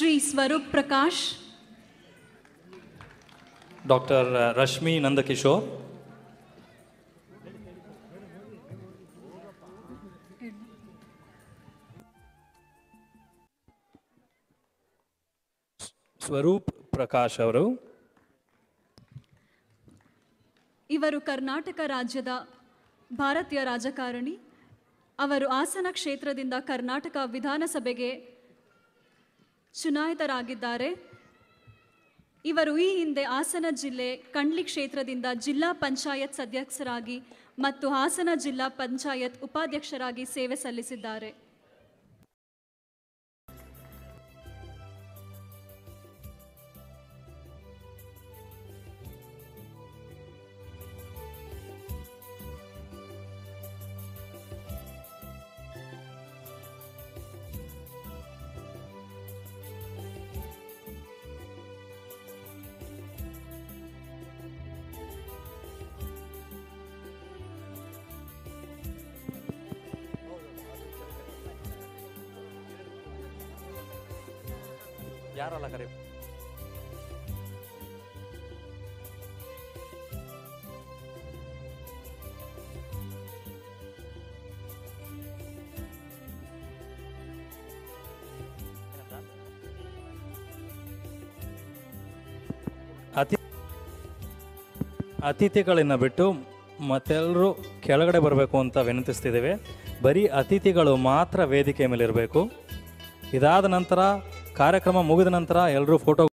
Shri Swaroop Prakash doctor Rashmi Nandakishore. Swaroop Prakash ಅವರು. ಇವರು ಕರ್ನಾಟಕ ರಾಜ್ಯದ ಭಾರತೀಯ ರಾಜಕಾರಣಿ. ಅವರು ಹಾಸನ ಕ್ಷೇತ್ರದಿಂದ ಕರ್ನಾಟಕ ವಿಧಾನಸಭೆಗೆ ಚುನಾಯಿತರಾಗಿದ್ದಾರೆ ಇವರು ಈ ಹಿಂದೆ ಹಾಸನ ಜಿಲ್ಲೆ ಕಂಡ್ಲಿ ಕ್ಷೇತ್ರದಿಂದ ಜಿಲ್ಲಾ ಪಂಚಾಯತ್ ಸದಸ್ಯರಾಗಿ ಮತ್ತು ಹಾಸನ ಜಿಲ್ಲಾ ಪಂಚಾಯತ್ ಉಪಾಧ್ಯಕ್ಷರಾಗಿ ಸೇವೆ ಸಲ್ಲಿಸಿದ್ದಾರೆ. ಯಾರಲ್ಲ ಕರೆ? ಅತಿ ಅತಿಥಿಗಳನ್ನ ಬಿಟ್ಟು ಮತ್ತೆಲ್ಲರೂ ಕೆಳಗಡೆ ಬರಬೇಕು ಅಂತ ವಿನಂತಿಸ್ತಿದ್ದೇವೆ. ಬರೀ ಅತಿಥಿಗಳು ಮಾತ್ರ ವೇದಿಕೆ ಮೇಲೆ ಇರಬೇಕು ಇದಾದ ನಂತರ ಕಾರ್ಯಕ್ರಮ ಮುಗಿದ ನಂತರ ಎಲ್ಲರೂ ಫೋಟೋ